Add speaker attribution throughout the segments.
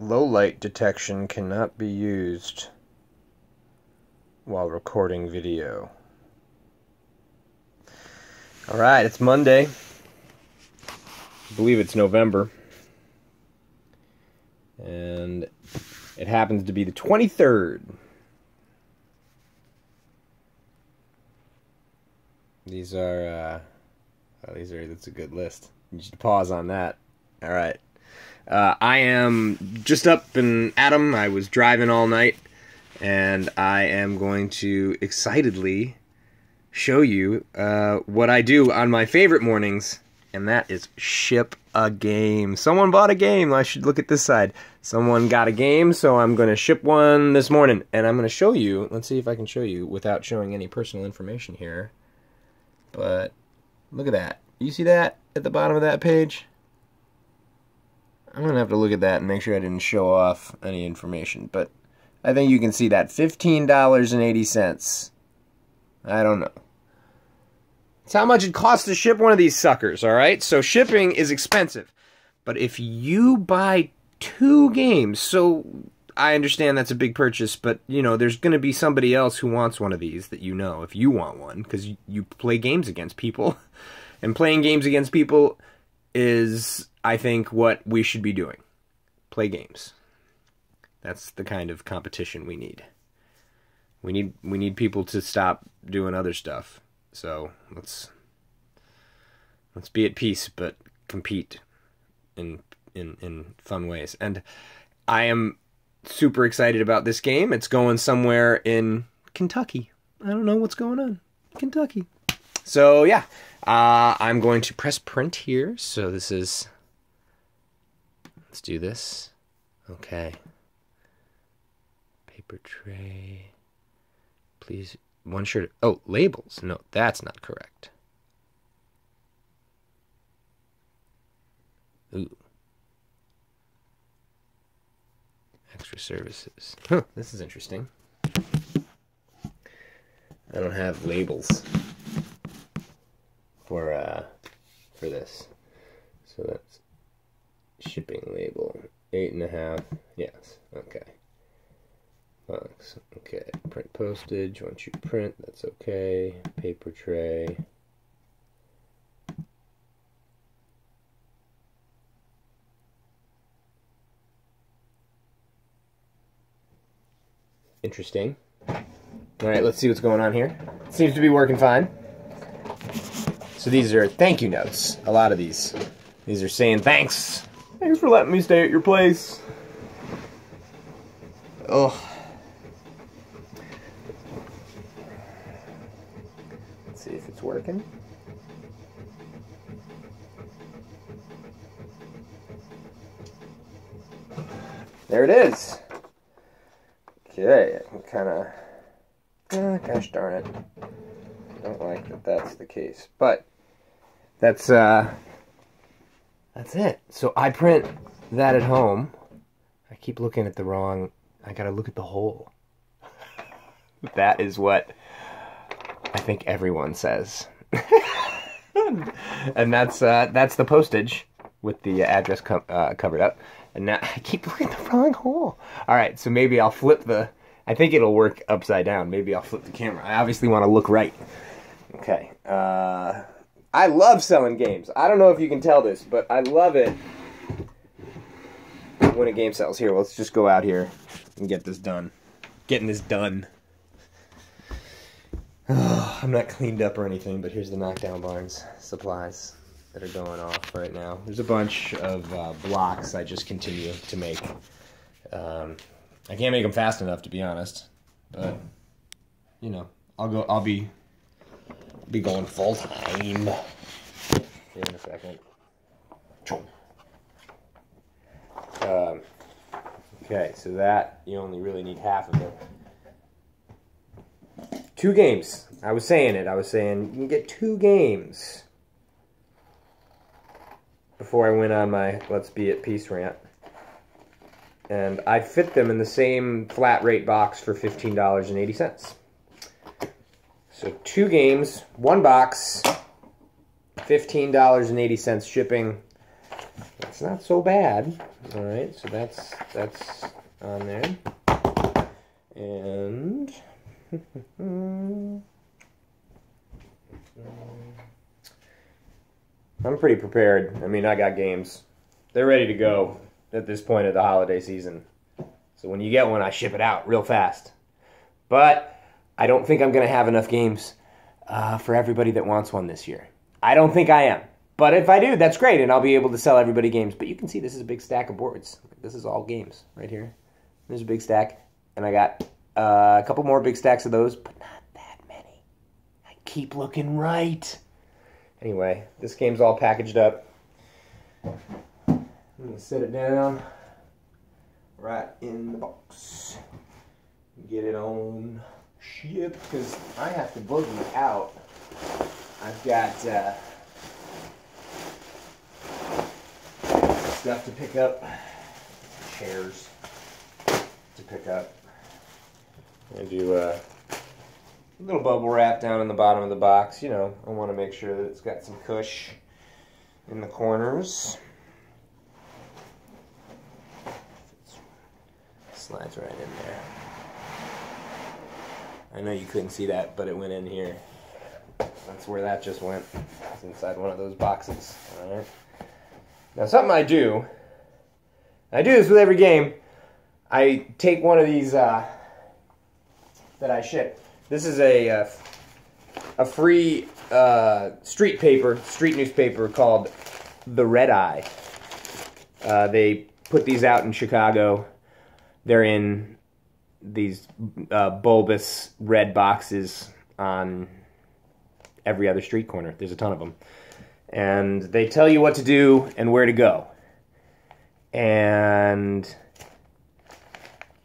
Speaker 1: Low light detection cannot be used while recording video. All right, it's Monday. I believe it's November. And it happens to be the 23rd. These are, uh, oh, these are, that's a good list. You should pause on that. All right. Uh, I am just up and Adam. I was driving all night, and I am going to excitedly show you uh, what I do on my favorite mornings, and that is ship a game. Someone bought a game. I should look at this side. Someone got a game, so I'm going to ship one this morning, and I'm going to show you. Let's see if I can show you without showing any personal information here. But look at that. You see that at the bottom of that page? I'm going to have to look at that and make sure I didn't show off any information. But I think you can see that. $15.80. I don't know. It's how much it costs to ship one of these suckers, alright? So shipping is expensive. But if you buy two games, so I understand that's a big purchase, but you know, there's going to be somebody else who wants one of these that you know if you want one because you play games against people. And playing games against people is I think what we should be doing. Play games. That's the kind of competition we need. We need we need people to stop doing other stuff. So let's let's be at peace, but compete in in in fun ways. And I am super excited about this game. It's going somewhere in Kentucky. I don't know what's going on. Kentucky. So yeah, uh, I'm going to press print here. So this is. Let's do this. Okay. Paper tray. Please, one shirt. Oh, labels. No, that's not correct. Ooh. Extra services. Huh, this is interesting. I don't have labels for uh for this. So that's shipping label. Eight and a half. Yes. Okay. Box. Okay. Print postage. Once you print, that's okay. Paper tray. Interesting. All right, let's see what's going on here. Seems to be working fine. So these are thank you notes. A lot of these. These are saying thanks. Thanks for letting me stay at your place. Oh. Let's see if it's working. There it is. Okay, kind of. Oh, gosh darn it. I Don't like that that's the case. But that's uh that's it. So I print that at home. I keep looking at the wrong I gotta look at the hole. that is what I think everyone says. and that's uh, that's the postage with the address co uh, covered up. And now I keep looking at the wrong hole. All right, so maybe I'll flip the. I think it'll work upside down. Maybe I'll flip the camera. I obviously want to look right. Okay. Uh, I love selling games. I don't know if you can tell this, but I love it when a game sells. Here, let's just go out here and get this done. Getting this done. Oh, I'm not cleaned up or anything, but here's the Knockdown Barns supplies that are going off right now. There's a bunch of uh, blocks I just continue to make. Um, I can't make them fast enough, to be honest, but you know, I'll go. I'll be be going full time in a second. Um, okay, so that you only really need half of it. Two games. I was saying it. I was saying you can get two games before I went on my Let's Be at Peace rant. And I fit them in the same flat rate box for $15.80. So two games, one box, $15.80 shipping. That's not so bad. All right, so that's that's on there, and I'm pretty prepared. I mean, I got games. They're ready to go at this point of the holiday season. So when you get one, I ship it out real fast. But I don't think I'm going to have enough games uh, for everybody that wants one this year. I don't think I am. But if I do, that's great, and I'll be able to sell everybody games. But you can see this is a big stack of boards. This is all games right here. There's a big stack, and I got uh, a couple more big stacks of those, but not that many. I keep looking right. Anyway, this game's all packaged up. I'm gonna set it down right in the box. Get it on ship because I have to boogie out. I've got uh, stuff to pick up, chairs to pick up. I do uh, a little bubble wrap down in the bottom of the box. You know, I want to make sure that it's got some cush in the corners. Slides right in there. I know you couldn't see that, but it went in here. That's where that just went. It's inside one of those boxes. Alright. Now something I do, I do this with every game. I take one of these uh, that I ship. This is a uh, a free uh, street paper, street newspaper called The Red Eye. Uh, they put these out in Chicago. They're in these uh, bulbous red boxes on every other street corner. There's a ton of them. And they tell you what to do and where to go. And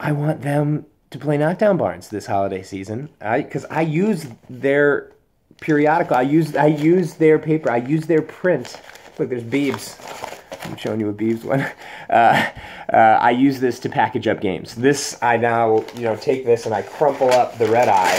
Speaker 1: I want them to play Knockdown Barns this holiday season. I because I use their periodical. I use I use their paper. I use their print. Look, there's Beebs. I'm showing you a Beebs one. Uh, uh, I use this to package up games. This I now you know take this and I crumple up the red eye,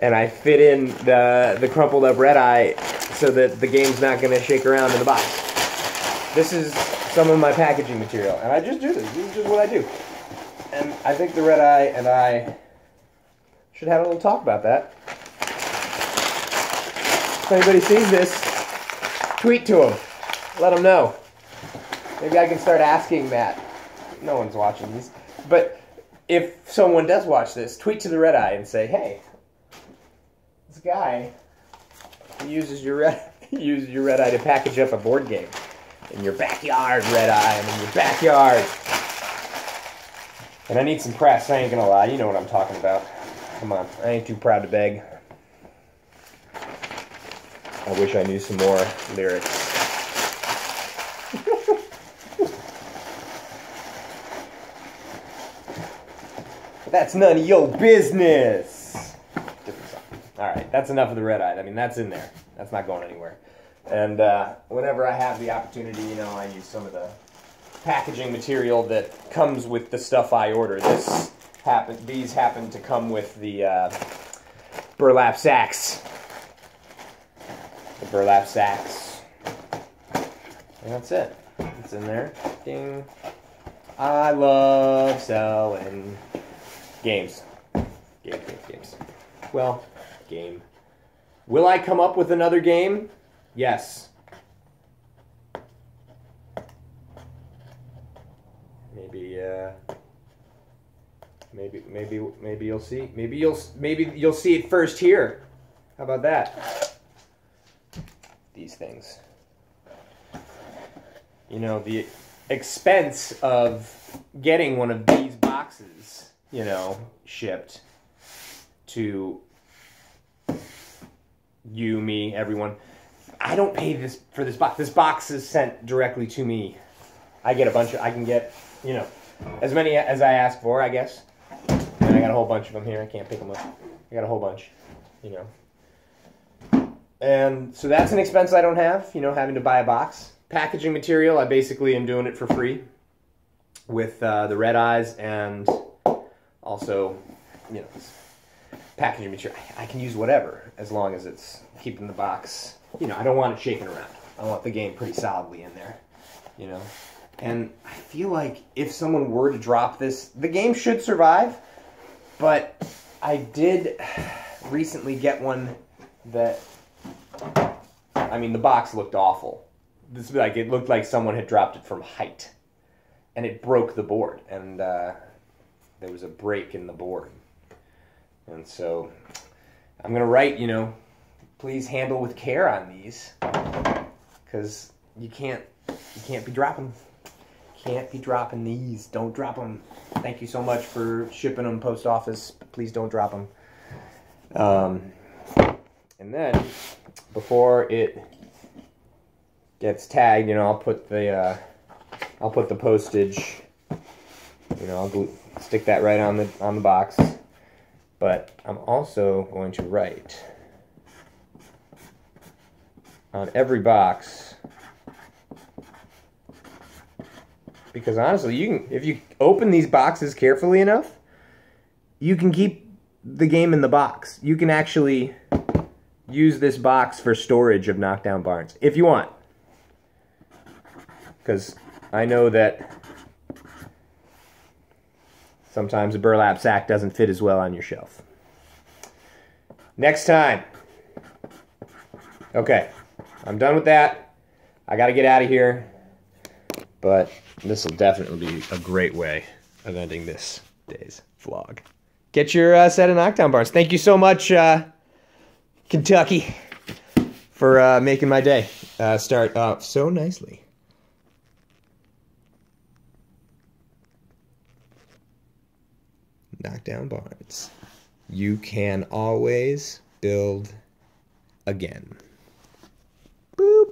Speaker 1: and I fit in the the crumpled up red eye so that the game's not going to shake around in the box. This is some of my packaging material, and I just do this. This is just what I do. And I think the red eye and I should have a little talk about that. If anybody sees this, tweet to them. Let them know. Maybe I can start asking that. No one's watching these. But if someone does watch this, tweet to the red eye and say, hey, this guy uses your red uses your red eye to package up a board game. In your backyard, red eye, I'm in your backyard. And I need some press, I ain't gonna lie, you know what I'm talking about. Come on, I ain't too proud to beg. I wish I knew some more lyrics. That's none of your business. Different song. Alright, that's enough of the red eye. I mean, that's in there. That's not going anywhere. And uh, whenever I have the opportunity, you know, I use some of the packaging material that comes with the stuff I order. This happen these happen to come with the uh, burlap sacks. The burlap sacks. And that's it. It's in there. Ding. I love selling games. Games, games, games. Well, game. Will I come up with another game? Yes. Maybe uh maybe maybe maybe you'll see maybe you'll maybe you'll see it first here. How about that? These things. You know, the expense of getting one of these boxes, you know, shipped to you, me, everyone. I don't pay this for this box. This box is sent directly to me. I get a bunch of. I can get, you know, as many as I ask for, I guess. And I got a whole bunch of them here. I can't pick them up. I got a whole bunch, you know. And so that's an expense I don't have, you know, having to buy a box. Packaging material, I basically am doing it for free with uh, the red eyes and also, you know, packaging material. I can use whatever as long as it's keeping the box. You know, I don't want it shaking around. I want the game pretty solidly in there, you know. And I feel like if someone were to drop this, the game should survive. But I did recently get one that, I mean, the box looked awful. This like it looked like someone had dropped it from height, and it broke the board, and uh, there was a break in the board, and so I'm gonna write, you know, please handle with care on these, because you can't you can't be dropping can't be dropping these. Don't drop them. Thank you so much for shipping them, post office. Please don't drop them. Um, and then before it gets tagged, you know, I'll put the uh, I'll put the postage. You know, I'll glue, stick that right on the on the box. But I'm also going to write on every box because honestly, you can if you open these boxes carefully enough, you can keep the game in the box. You can actually use this box for storage of knockdown barns if you want. Because I know that sometimes a burlap sack doesn't fit as well on your shelf. Next time. Okay, I'm done with that. I got to get out of here. But this will definitely be a great way of ending this day's vlog. Get your uh, set of knockdown barns. Thank you so much, uh, Kentucky, for uh, making my day uh, start off so nicely. Knockdown barns. You can always build again. Boop.